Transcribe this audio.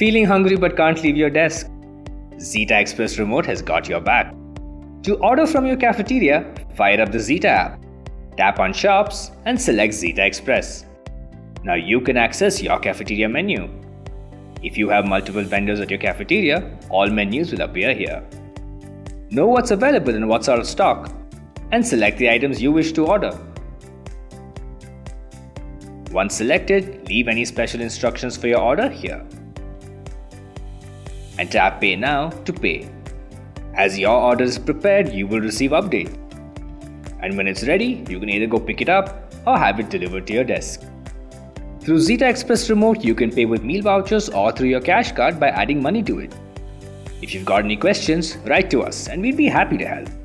Feeling hungry but can't leave your desk? Zeta Express Remote has got your back. To order from your cafeteria, fire up the Zeta app. Tap on Shops and select Zeta Express. Now you can access your cafeteria menu. If you have multiple vendors at your cafeteria, all menus will appear here. Know what's available and what's out of stock, and select the items you wish to order. Once selected, leave any special instructions for your order here and tap Pay Now to pay. As your order is prepared, you will receive update. And when it's ready, you can either go pick it up or have it delivered to your desk. Through Zeta Express Remote, you can pay with meal vouchers or through your cash card by adding money to it. If you've got any questions, write to us and we'd be happy to help.